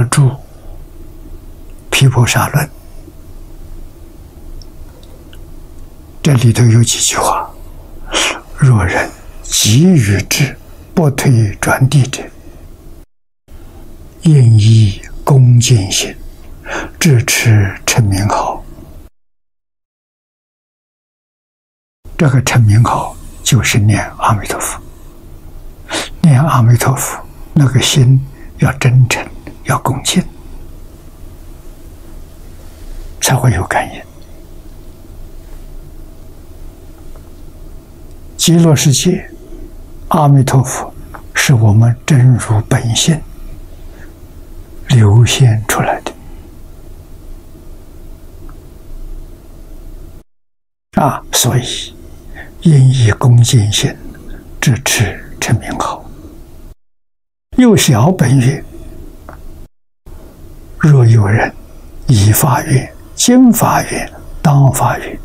是注《毗婆沙论》，这里头有几句话：若人急于之，不退转地者，应以恭敬心，至持称名号。这个称名号就是念阿弥陀佛，念阿弥陀佛，那个心要真诚。要恭敬，才会有感应。极乐世界，阿弥陀佛是我们真如本性流现出来的啊！所以应以恭敬心支持称名号，又小本愿。若有人以法愿、经法愿、当法愿，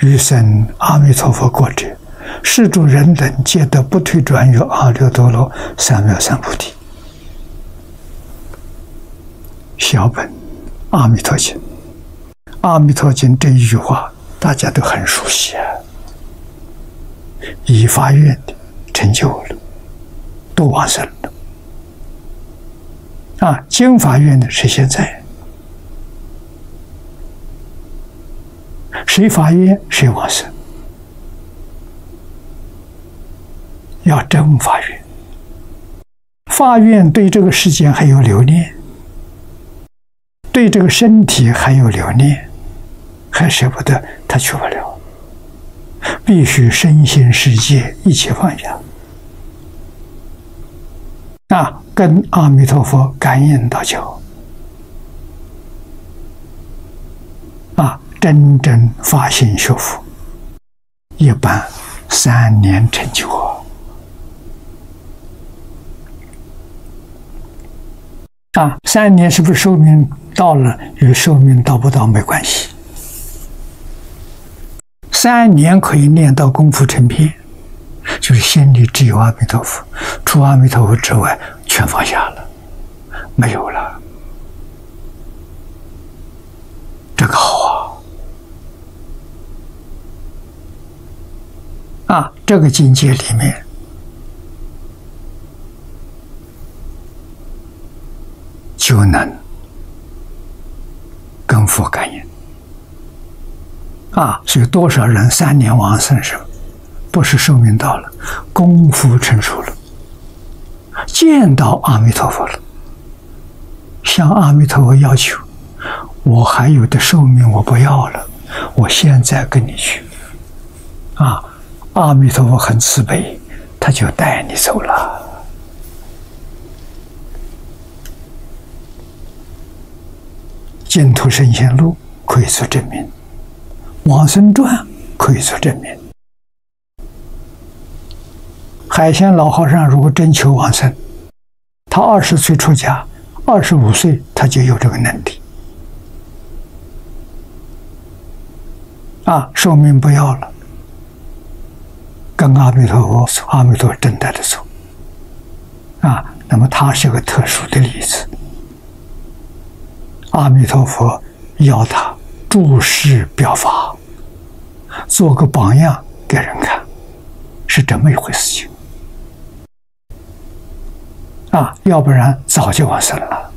于生阿弥陀佛国者，是诸人等皆得不退转于阿耨多罗三藐三菩提。小本《阿弥陀经》，《阿弥陀经》这一句话大家都很熟悉啊。以发愿的成就了，都往生了。啊，经法院的是现在，谁发愿谁往生，要真发愿，发愿对这个世间还有留念，对这个身体还有留念，还舍不得，他去不了，必须身心世界一起放下。啊，跟阿弥陀佛感应道交，啊，真正发心修福，一般三年成就。啊，三年是不是寿命到了？与寿命到不到没关系。三年可以念到功夫成片。就是心里只有阿弥陀佛，除阿弥陀佛之外，全放下了，没有了。这个好啊！啊，这个境界里面，就能跟佛感应啊！所以多少人三年往生时。不是寿命到了，功夫成熟了，见到阿弥陀佛了，向阿弥陀佛要求：我还有的寿命我不要了，我现在跟你去。啊，阿弥陀佛很慈悲，他就带你走了。净土圣贤录可以做证明，往生传可以做证明。海鲜老和尚如果真求往生，他二十岁出家，二十五岁他就有这个能力，啊，寿命不要了，跟阿弥陀佛、阿弥陀正带的走，啊，那么他是个特殊的例子，阿弥陀佛要他注释表法，做个榜样给人看，是这么一回事情。啊，要不然早就往生了。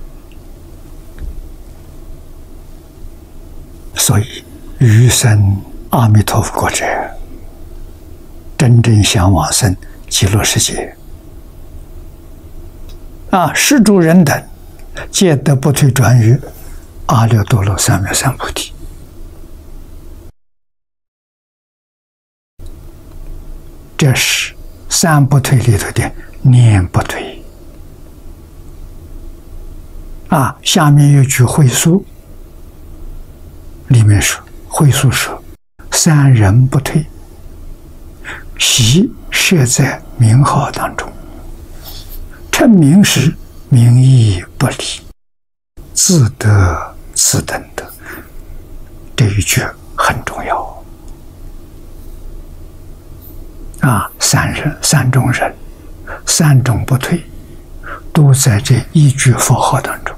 所以，余生阿弥陀佛国者，真正想往生极乐世界。啊，世诸人等，皆得不退转于阿耨多罗三藐三菩提。这是三不退里头的念不退。啊，下面有句会书，里面说会书说：“三人不退，习设在名号当中，称名时名义不离，自得自等的。”这一句很重要。啊，三人、三种人、三种不退，都在这一句佛号当中。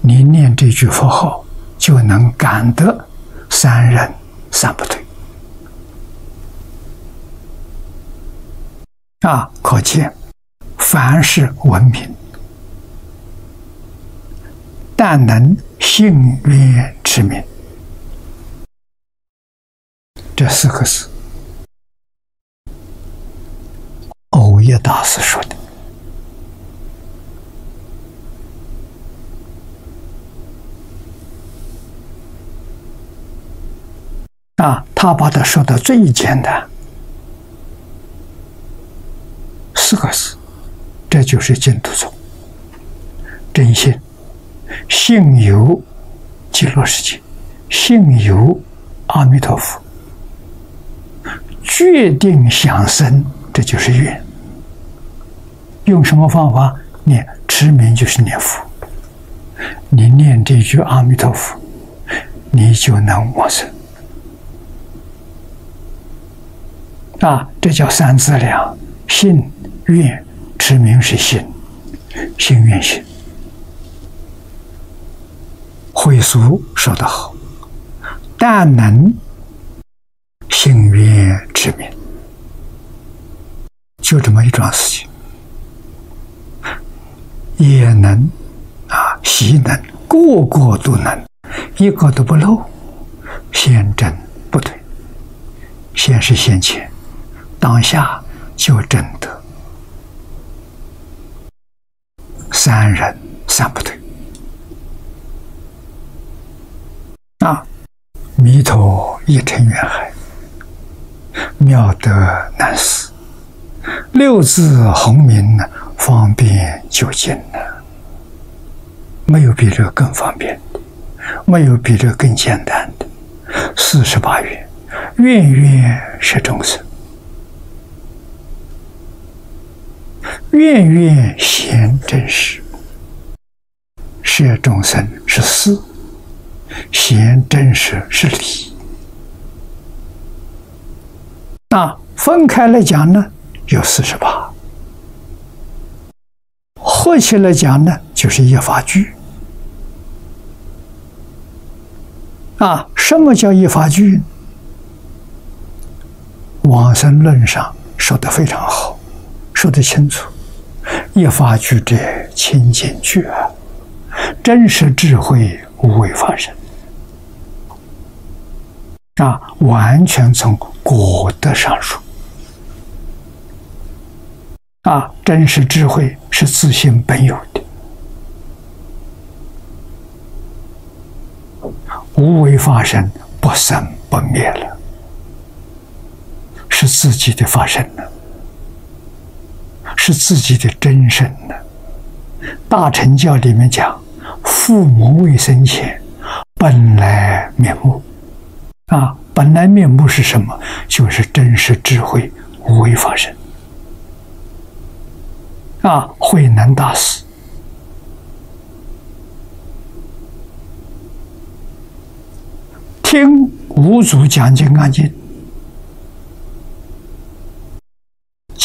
你念这句佛号，就能感得三人三不退。啊，可见凡是文明，但能幸愿持名，这四个字，欧耶大师说的。啊，他把它说的最简单，四个字，这就是净土宗真心，信有极乐世界，信有阿弥陀佛，决定想生，这就是愿。用什么方法念？持名就是念佛，你念这句阿弥陀佛，你就能往生。啊，这叫三资粮：信、愿、持名是信，信愿行。会俗说得好，但能信愿持名，就这么一桩事情，也能啊，习能，个个都能，一个都不漏，先真不退，先是先前。当下就真得三人三不退啊！弥陀一尘缘海，妙德难思。六字洪名呢，方便就近呢。没有比这更方便的，没有比这更简单的。四十八愿，愿愿是众生。愿愿贤真实，摄众生是思，贤真实是理。那分开来讲呢，有四十八；合起来讲呢，就是一法句。啊，什么叫一法句？往生论上说的非常好，说的清楚。一发具者清净觉，真实智慧无为法身啊！完全从果德上说啊，真实智慧是自性本有的，无为法身不生不灭了，是自己的发生了。是自己的真身呢。大乘教里面讲，父母未生前，本来面目啊，本来面目是什么？就是真实智慧无为法身啊，慧能大师听五祖讲经安经。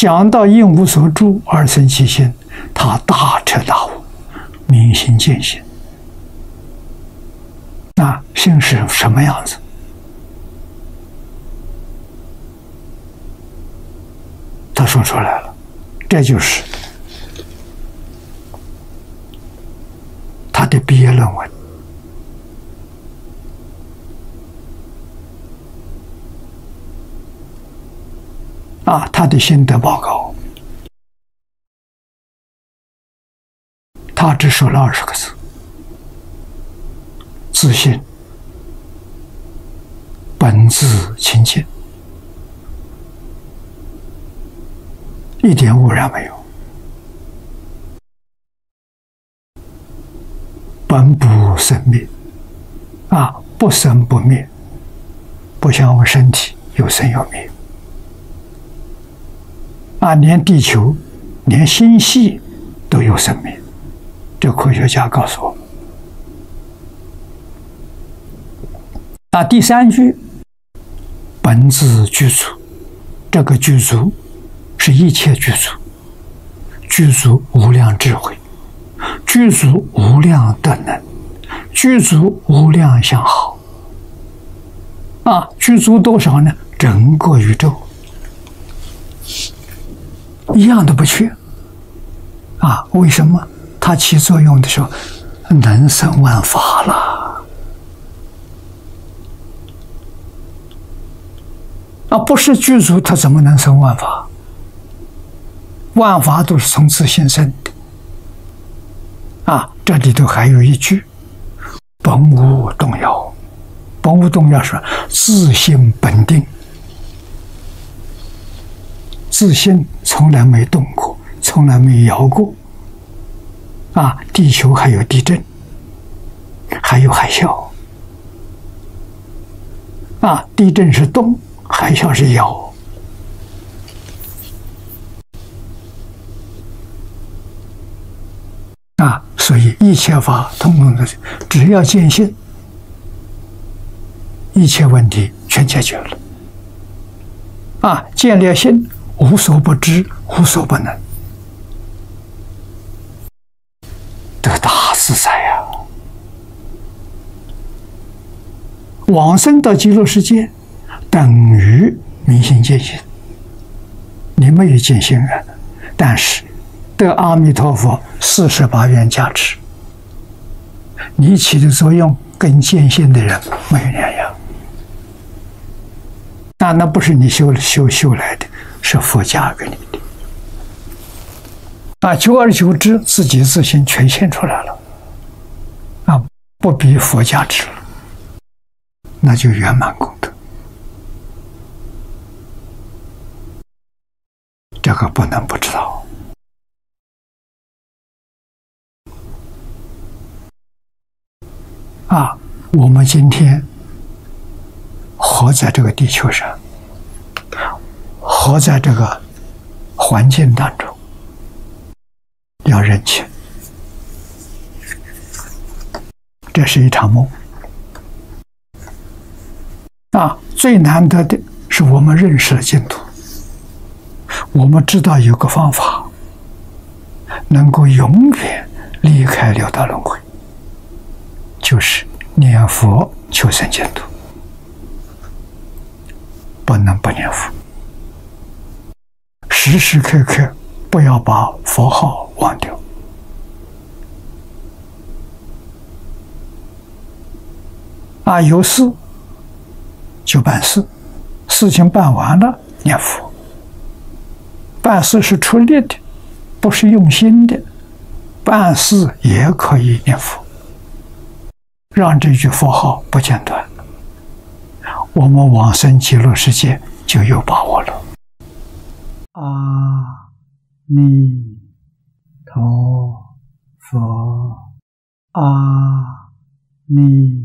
讲到应无所住而生其心，他大彻大悟，明心见性。那心是什么样子？他说出来了，这就是他的毕业论文。啊，他的心得报告，他只说了二十个字：自信、本自清净，一点污染没有，本不生灭，啊，不生不灭，不像我们身体有生有灭。啊，连地球、连星系都有生命，这科学家告诉我们。啊，第三句“本自具足”，这个具足是一切具足，具足无量智慧，具足无量德能，具足无量相好。啊，具足多少呢？整个宇宙一样都不缺。啊，为什么？它起作用的时候，能生万法了。啊，不是具足，它怎么能生万法？万法都是从自性生的。啊，这里头还有一句：“本无动摇。”本无动摇是自性本定，自信从来没动过，从来没摇过。啊，地球还有地震，还有海啸。啊，地震是动，海啸是摇。啊，所以一切法通通的，只要见性。一切问题全解决了，啊！建立心，无所不知，无所不能，得大自在呀！往生到极乐世界，等于明心见性。你没有见性啊，但是得阿弥陀佛四十八愿加持，你起的作用跟见性的人没有两样。那那不是你修修修来的，是佛加给你的。啊，久而久之，自己自信全现出来了。啊，不比佛加持了，那就圆满功德。这个不能不知道。啊，我们今天。活在这个地球上，活在这个环境当中，要认清，这是一场梦。啊，最难得的是我们认识了净土，我们知道有个方法，能够永远离开六道轮回，就是念佛求生净土。不能不念佛，时时刻刻不要把佛号忘掉。啊，有事就办事，事情办完了念佛。办事是出力的，不是用心的，办事也可以念佛，让这句佛号不间断。我们往生极乐世界就有把握了。弥陀佛，阿弥